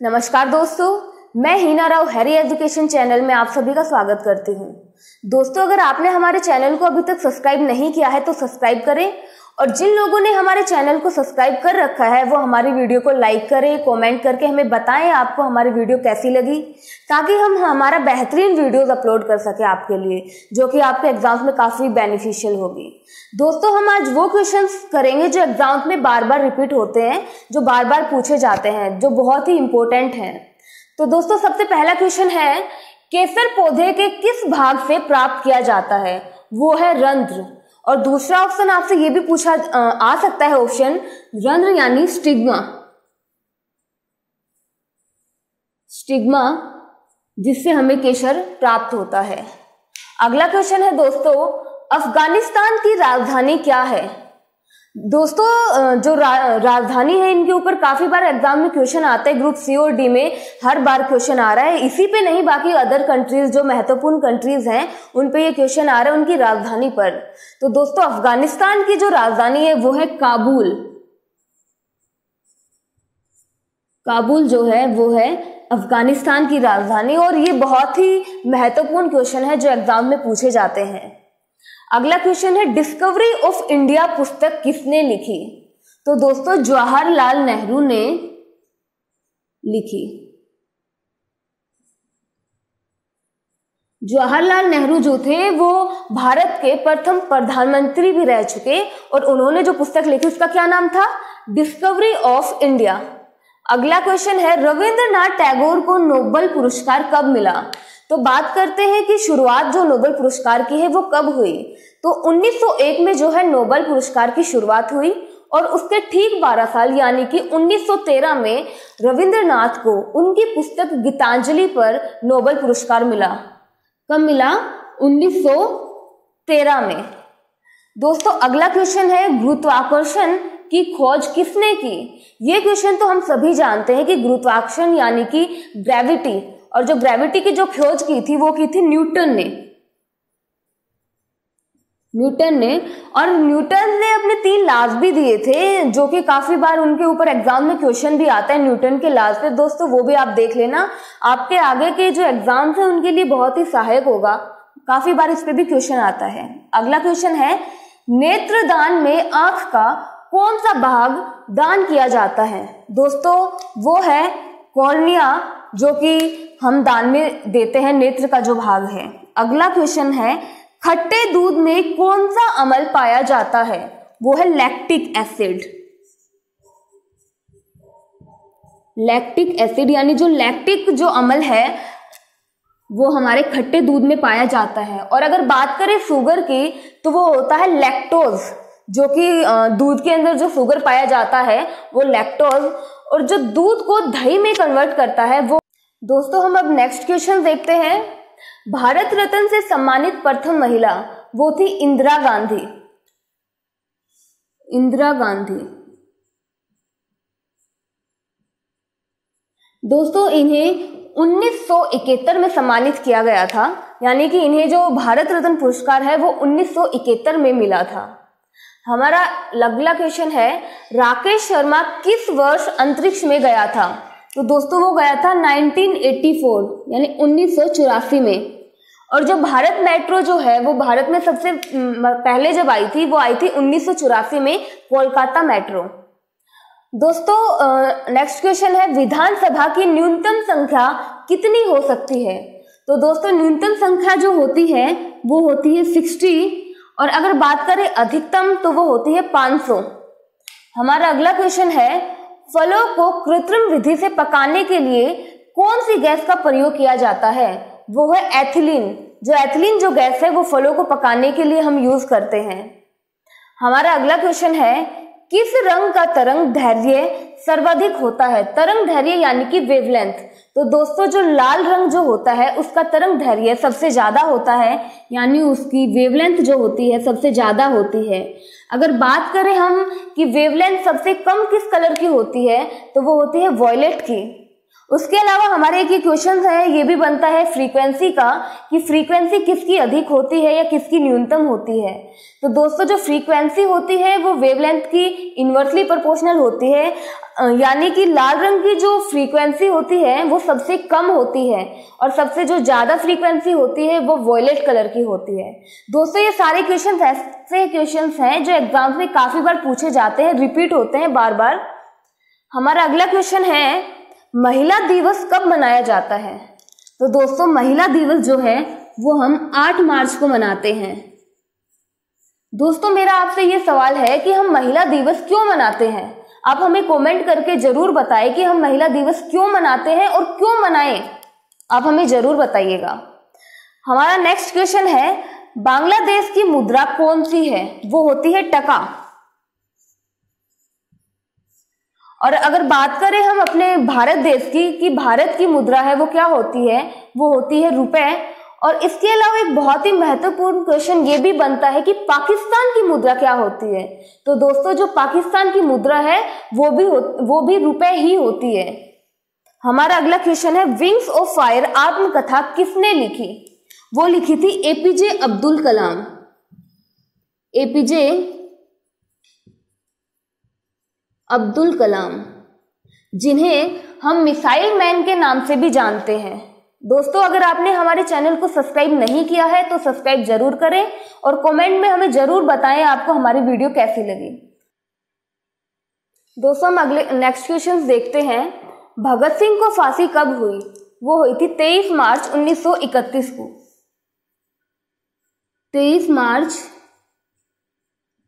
नमस्कार दोस्तों, मैं Heena Rao Harry education channel में आप सभी का स्वागत करती हूँ। दोस्तों, अगर आपने हमारे चैनल को अभी तक सब्सक्राइब नहीं किया है तो सब्सक्राइब करें और जिन लोगों ने हमारे चैनल को सब्सक्राइब कर रखा है, वो हमारी वीडियो को लाइक करें कमेंट करके हमें बताएँ आपको हमारी वीडियो कैसी लगी, ताकि हम हमारा बेहतरीन वीडियोस अपलोड कर सके आपके लिए, जो कि आपके एग्ज़ाम्स में काफ़ी बेनिफिशियल होगी। दोस्तों, हम आज वो क्वेश्चंस करेंगे जो एग्ज़ाम्स में बार बार रिपीट होते हैं, जो बार बार पूछे जाते हैं, जो बहुत ही इंपॉर्टेंट हैं। तो दोस्तों, सबसे पहला क्वेश्चन है, केसर पौधे के किस भाग से प्राप्त किया जाता है? वो है रंध्र। और दूसरा ऑप्शन आपसे ये भी पूछा आ सकता है ऑप्शन रंध्र यानी स्टिग्मा स्टिग्मा जिससे हमें केशर प्राप्त होता है। अगला क्वेश्चन है दोस्तों, अफ़गानिस्तान की राजधानी क्या है? दोस्तों जो रा, राजधानी है इनके ऊपर काफ़ी बार एग्ज़ाम में क्वेश्चन आता है ग्रुप सी और डी में हर बार क्वेश्चन आ रहा है। इसी पे नहीं बाकी अदर कंट्रीज़ जो महत्वपूर्ण कंट्रीज़ हैं उन पे ये क्वेश्चन आ रहा है उनकी राजधानी पर। तो दोस्तों अफ़गानिस्तान की जो राजधानी है वो है काबुल। काबुल जो है वो है अफ़गानिस्तान की राजधानी और ये बहुत ही महत्वपूर्ण क्वेश्चन है जो एग्ज़ाम में पूछे जाते हैं। अगला क्वेश्चन है, डिस्कवरी ऑफ़ इंडिया पुस्तक किसने लिखी? तो दोस्तों, जवाहरलाल नेहरू ने लिखी। जवाहरलाल नेहरू जो थे, वो भारत के प्रथम प्रधानमंत्री भी रह चुके और उन्होंने जो पुस्तक लिखी, उसका क्या नाम था? Discovery of India. अगला क्वेश्चन है, रविंद्रनाथ टैगोर को नोबल पुरस्कार कब मिला? तो बात करते हैं कि शुरुआत जो नोबल पुरस्कार की है वो कब हुई? तो 1901 में जो है नोबल पुरस्कार की शुरुआत हुई और उसके ठीक 12 साल, यानी कि 1913 में रविंद्रनाथ को उनकी पुस्तक गीतांजलि पर नोबल पुरस्कार मिला। कब मिला? 1913 में। दोस्तों, अगला क्वेश्चन है गुरुत्वाकर्षण की खोज किसने की? ये क्वेश्चन तो हम सभी जानते हैं कि गुरुत्वाकर्षण, यानी कि ग्रेविटी और जो ग्रेविटी की जो खोज की थी, वो की थी न्यूटन ने। न्यूटन ने, और न्यूटन ने अपने तीन लाज भी दिए थे, जो कि काफ़ी बार उनके ऊपर एग्ज़ाम में क्वेश्चन भी आता है, न्यूटन के लाज पे। दोस्तों, वो भी आप देख लेना। आपके आगे के जो एग्ज़ाम्स हैं, उनके लिए बहुत ही सहायक होगा। काफ़ी बार इस पे भी क्वेश्चन आता है। अगला क्वेश्चन है, नेत्रदान में आँख का कौन सा भाग दान किया जाता है? दोस्तों, वो है कॉर्निया, जो कि हम दान में देते हैं नेत्र का जो भाग है। अगला क्वेश्चन है, खट्टे दूध में कौन सा अमल पाया जाता है? वो है लैक्टिक एसिड लैक्टिक एसिड यानी जो लैक्टिक जो अमल है, वो हमारे खट्टे दूध में पाया जाता है। और अगर बात करें शुगर की तो वो होता है लैक्टोज जो कि दूध के अंदर जो शुगर पाया जाता है, वो लैक्टोज और जो दूध को दही में कन्वर्ट करता है, वो दोस्तों, हम अब नेक्स्ट क्वेश्चन देखते हैं। भारत रत्न से सम्मानित प्रथम महिला, वो थी इंदिरा गांधी। इंदिरा गांधी। दोस्तों, इन्हें 1971 में सम्मानित किया गया था। यानी कि इन्हें जो भारत रत्न पुरस्कार है, वो 1971 में मिला था। हमारा अगला क्वेश्चन है, राकेश शर्मा किस वर्ष अंतरिक्ष में गया था? तो दोस्तों वो गया था 1984 यानी उन्नीस सौ चौरासी में। और जो भारत मेट्रो जो है, वो भारत में सबसे पहले जब आई थी, वो आई थी उन्नीस सौ चौरासी में कोलकाता मेट्रो। दोस्तों नेक्स्ट क्वेश्चन है, विधानसभा की न्यूनतम संख्या कितनी हो सकती है? तो दोस्तों, न्यूनतम संख्या जो होती है, वो होती है सिक्सटी, और अगर बात करें अधिकतम तो वो होती है 500 हमारा अगला क्वेश्चन है फलों को कृत्रिम विधि से पकाने के लिए कौन सी गैस का प्रयोग किया जाता है? वो है एथिलीन। जो एथिलीन जो गैस है, वो फलों को पकाने के लिए हम यूज़ करते हैं। हमारा अगला क्वेश्चन है, किस रंग का तरंग धैर्य सर्वाधिक होता है। तरंग धैर्य यानी कि वेवलेंथ तो दोस्तों, जो लाल रंग जो होता है, उसका तरंग धैर्य सबसे ज़्यादा होता है। यानी उसकी वेवलेंथ जो होती है, सबसे ज़्यादा होती है। अगर बात करें हम कि वेवलेंथ सबसे कम किस कलर की होती है तो वो होती है वॉयलेट की। उसके अलावा हमारे एक ये क्वेश्चन है, ये भी बनता है फ्रीक्वेंसी का, कि फ्रीक्वेंसी किसकी अधिक होती है या किसकी न्यूनतम होती है। तो दोस्तों, जो फ्रीक्वेंसी होती है, वो वेवलेंथ की इन्वर्सली प्रोपोर्शनल होती है। यानी कि लाल रंग की जो फ्रीक्वेंसी होती है, वो सबसे कम होती है और सबसे जो ज़्यादा फ्रीक्वेंसी होती है, वो वॉयलेट कलर की होती है। दोस्तों, ये सारे क्वेश्चन ऐसे क्वेश्चन हैं, जो एग्ज़ाम में काफ़ी बार पूछे जाते हैं रिपीट होते हैं बार बार हमारा अगला क्वेश्चन है महिला दिवस कब मनाया जाता है? तो दोस्तों, महिला दिवस जो है, वो हम 8 मार्च को मनाते हैं। दोस्तों, मेरा आपसे ये सवाल है कि हम महिला दिवस क्यों मनाते हैं? आप हमें कमेंट करके ज़रूर बताएँ कि हम महिला दिवस क्यों मनाते हैं और क्यों मनाएँ। आप हमें ज़रूर बताइएगा। हमारा नेक्स्ट क्वेश्चन है, बांग्लादेश की मुद्रा कौन सी है? वो होती है टका। और अगर बात करें हम अपने भारत देश की, कि भारत की मुद्रा है, वो क्या होती है? वो होती है रुपए। और इसके अलावा एक बहुत ही महत्वपूर्ण क्वेश्चन ये भी बनता है कि पाकिस्तान की मुद्रा क्या होती है? तो दोस्तों, जो पाकिस्तान की मुद्रा है, वो भी वो भी रुपए ही होती है। हमारा अगला क्वेश्चन है विंग्स ऑफ़ फायर आत्मकथा किसने लिखी? वो लिखी थी एपीजे अब्दुल कलाम एपीजे अब्दुल कलाम, जिन्हें हम मिसाइल मैन के नाम से भी जानते हैं। दोस्तों, अगर आपने हमारे चैनल को सब्सक्राइब नहीं किया है तो सब्सक्राइब ज़रूर करें और कमेंट में हमें ज़रूर बताएँ आपको हमारी वीडियो कैसी लगी। दोस्तों, हम अगले नेक्स्ट क्वेश्चन देखते हैं। भगत सिंह को फांसी कब हुई? वो हुई थी 23 मार्च 1931 को। 23 मार्च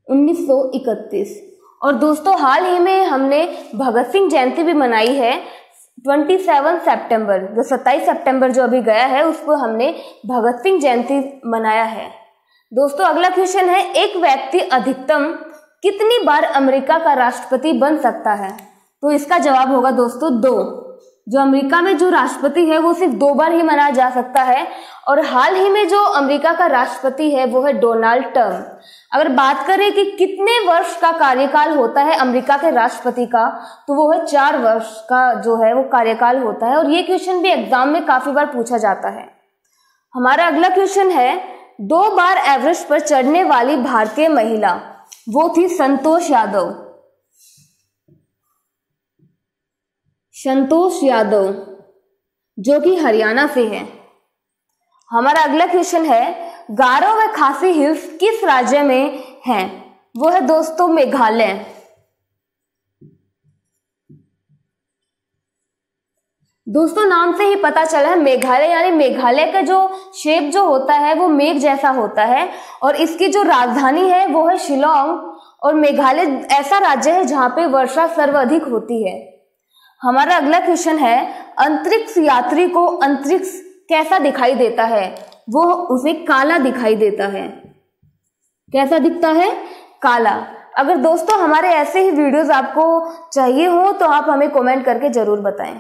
1931 और दोस्तों, हाल ही में हमने भगत सिंह जयंती भी मनाई है 27 सितंबर जो 27 सितंबर जो अभी गया है, उसको हमने भगत सिंह जयंती मनाया है। दोस्तों, अगला क्वेश्चन है, एक व्यक्ति अधिकतम कितनी बार अमेरिका का राष्ट्रपति बन सकता है? तो इसका जवाब होगा दोस्तों, दो। जो अमेरिका में जो राष्ट्रपति है, वो सिर्फ़ दो बार ही मनाया जा सकता है। और हाल ही में जो अमेरिका का राष्ट्रपति है, वो है डोनाल्ड ट्रंप अगर बात करें कि कितने वर्ष का कार्यकाल होता है अमेरिका के राष्ट्रपति का तो वो है चार वर्ष का जो है, वो कार्यकाल होता है। और ये क्वेश्चन भी एग्ज़ाम में काफ़ी बार पूछा जाता है। हमारा अगला क्वेश्चन है, दो बार एवरेस्ट पर चढ़ने वाली भारतीय महिला, वो थी संतोष यादव। संतोष यादव, जो कि हरियाणा से है। हमारा अगला क्वेश्चन है, गारो व खासी हिल्स किस राज्य में है? वो है दोस्तों मेघालय। दोस्तों, नाम से ही पता चला है, मेघालय, यानी मेघालय का जो शेप जो होता है, वो मेघ जैसा होता है, और इसकी जो राजधानी है, वो है शिलोंग, और मेघालय ऐसा राज्य है जहाँ पे वर्षा सर्वाधिक होती है। हमारा अगला क्वेश्चन है, अंतरिक्ष यात्री को अंतरिक्ष कैसा दिखाई देता है? वो उसे काला दिखाई देता है। कैसा दिखता है? काला। अगर दोस्तों, हमारे ऐसे ही वीडियोस आपको चाहिए हो तो आप हमें कमेंट करके ज़रूर बताएँ।